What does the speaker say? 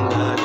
Bye.